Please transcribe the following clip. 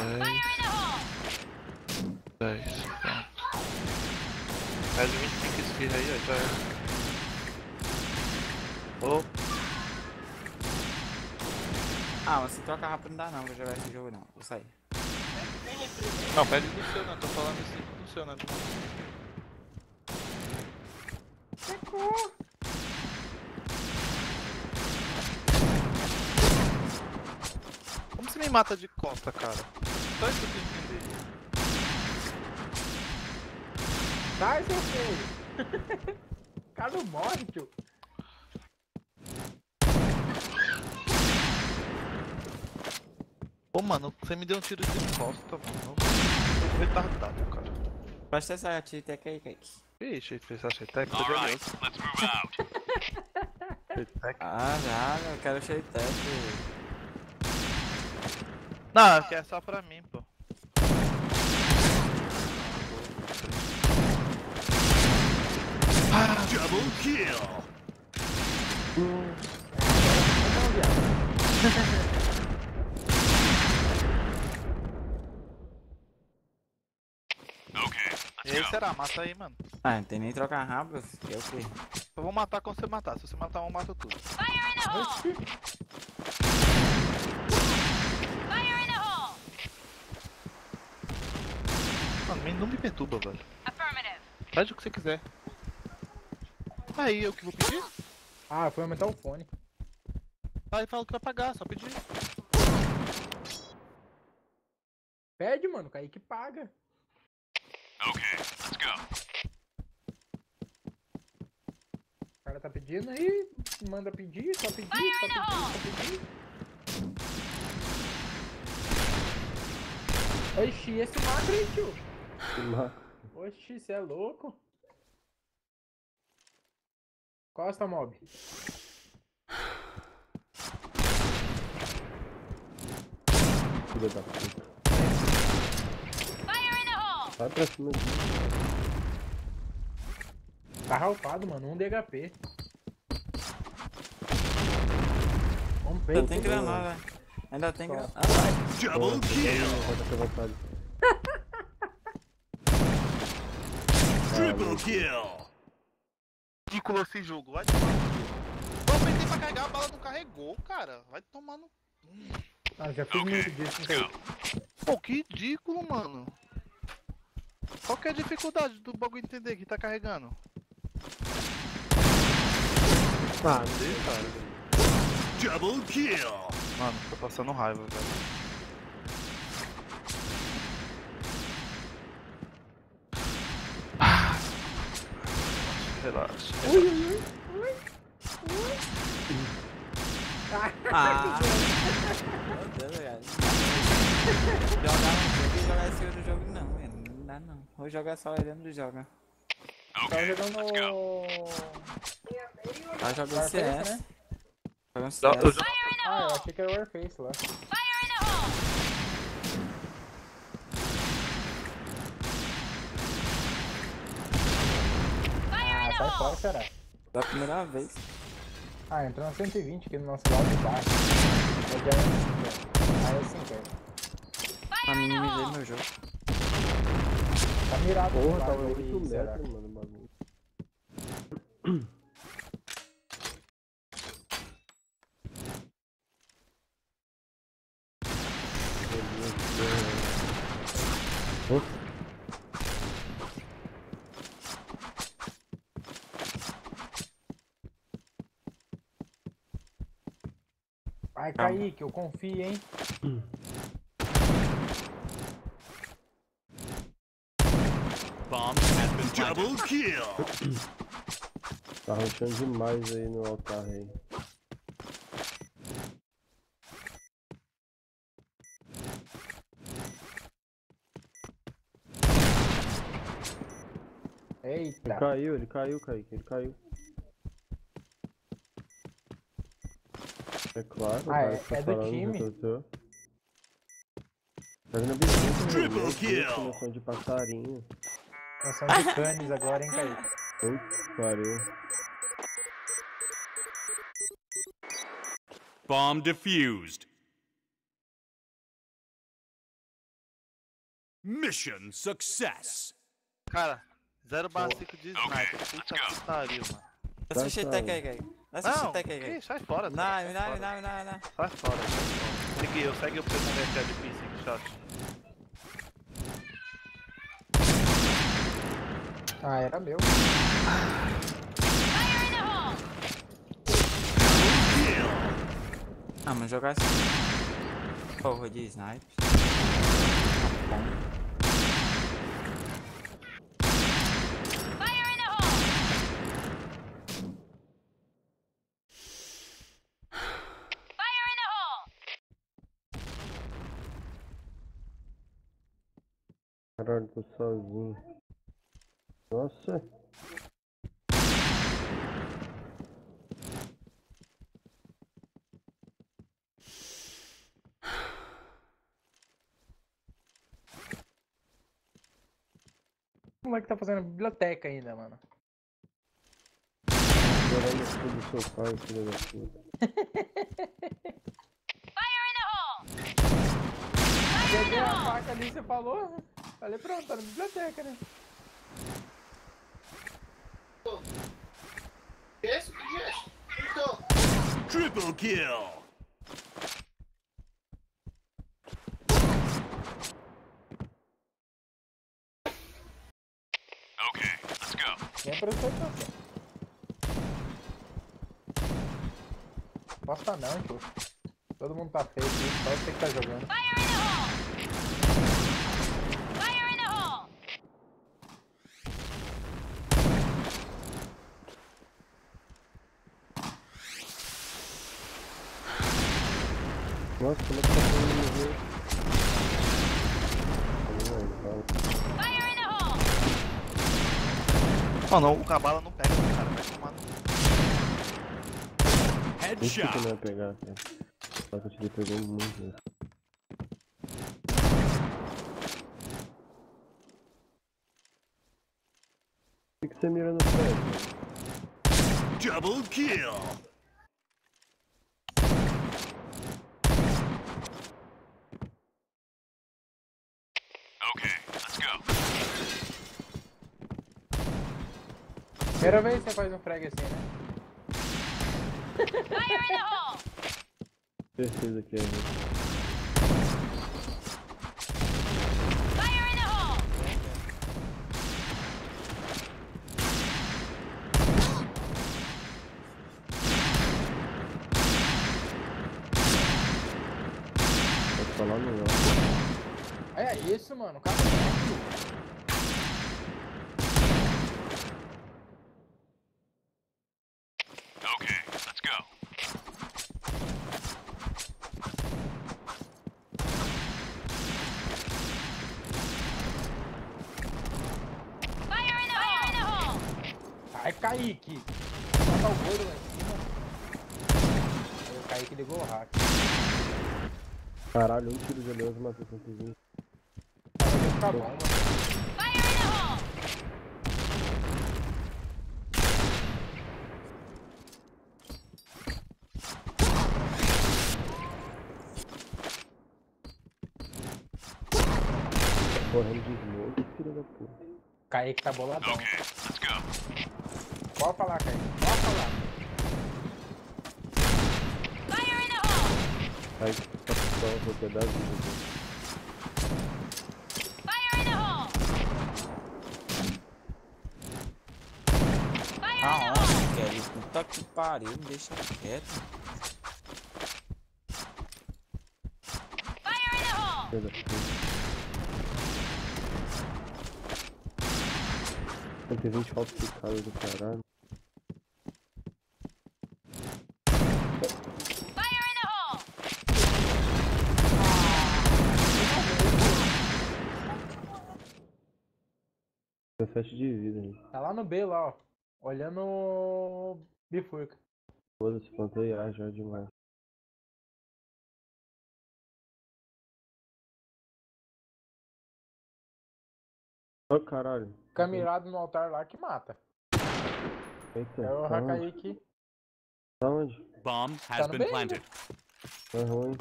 10. 10. Pronto. Faz 25 esfirra aí, ó. Já é. Oh, Ah, mas se troca rápido não dá não, vou jogar esse jogo não. Vou sair. não, pede do seu, não. Tô falando assim do seu, né? Como você me mata de costa, cara? Só isso que eu entender. Sai, seu feio! o cara não morre, tio. Pô, mano, você me deu um tiro de costa, mano. Eu tô retardado, cara. Presta essa tech aí, Kaique. Ixi, fez a tô Alright, beleza. let's move out. Ah, já, eu quero cheio tech. Não, que é só pra mim, pô. Double kill. Okay, E aí, será? Mata aí, mano. Ah, não tem nem trocar rápido, é o quê? Eu vou matar quando você matar. Se você matar um, eu mato tudo. Mano, não me perturba, velho. Pede o que você quiser. Aí, eu que vou pedir? Ah, foi aumentar o fone. Aí fala que vai pagar, só pedir. Pede, mano, o Kaique paga. okay, let's go. O cara tá pedindo aí, manda pedir, só pedir, só pedir, só pedir. Oxi, esse macro aí, tio. Oxi, cê é louco. Costa, mob. Filha da puta. Vai pra cima disso. Tá ralpado, mano, um de HP. Vamos Ainda tem granada. Ainda tem granada. Double kill. Triple kill. Ridículo esse jogo, vai tomar no cu. Eu apertei pra carregar, a bala não carregou, cara. Vai tomar no. Ah, já fiz Ok, muito disso. Pô, que ridículo, mano. Qual que é a dificuldade do bagulho entender que tá carregando? Ah, não sei, cara. Double kill. Mano, tô passando raiva, velho. Relaxa. Ah! Meu Deus, cara. Jogar um jogo e jogar esse outro jogo não, velho. Não dá não. Vou jogar só olhando do jogo. Tava Okay, jogando. Tá jogando CS. né? Jogando Não, CS. Ah, eu achei que era Warface lá. Ah, sai fora, será? Da primeira vez. Ah, entrou na 120 aqui no nosso lado de baixo. Eu já Aí eu sem quero. Pra minimizei meu jogo. Tá mirado Porra, tava lado 8 aí, será? metros, mano, o bagulho. Meu Deus do céu. Opa. Vai, Calma. Kaique, eu confio, hein? Bomb has been Double kill. Tá roxando demais aí no altar aí. Ele Eita. caiu, ele caiu, Kaique, ele caiu. É claro, Ah, o é- tá é do time. retortou. Joga na bicicleta, Triple meu, kill. de passarinho. Nós somos de canes agora, hein, Kaique? Putz, pariu. Bomb defused. Mission success. Cara, 0 barra 5 de sniper. Puta que pariu, mano. Assistir tá. tech aí, cara. Assistir Não, tech aí, que, sai fora. Não, sai não, fora. não, não, não. Sai fora. Segue eu, segue eu pra você ver que é difícil, hein, shot. Ah, era meu. Ah, mas jogar assim. Porra de sniper. Tá bom. Caralho, tô sozinho. Nossa. O moleque tá fazendo biblioteca ainda, mano. Agora no do seu pai, filho da puta. Peguei a faca ali, você falou? Falei, pronto, tá na biblioteca, né? Triple kill. Okay, let's go. Nem prestou atenção. Posso tá não, tio. Todo mundo tá feio aqui, só você que tá jogando. Nossa, como é que tá falando? Mano, o cabala não pega, cara. Vai tomar no. Headshot. não ia pegar, cara. Só que eu te pegou muito. né? Por que que você mira no pé? Double kill. Okay, let's go. Primeira vez que você faz um frag assim, né? Certeza que é. né? Pode falar não. É isso, mano. O cara é Okay, let's go. Ai, Kaique! Bota o gordo lá em cima. Aí o Kaique ligou o hack. Caralho, um tiro de aliança matou 120. Vai ficar bom, mano. Correndo de smoke, filho da puta. Kaique tá boladão. Okay, let's go. Pode falar, Kaique. Pode falar. Aí, tá pistola, vou pegar vida. cara. Aonde, Kelly? Puta que pariu, me deixa quieto. Filho da puta. 120 falsificado do caralho. Dezessete de vida, hein? Tá lá no B, lá, ó. Olhando bifurca. Foda-se, plantei A já é demais. Ô caralho. Fica mirado no altar lá que mata. Eita, É o tá? Hakaiki. Tá onde? Bomb Tá has no been planted. Tá ruim.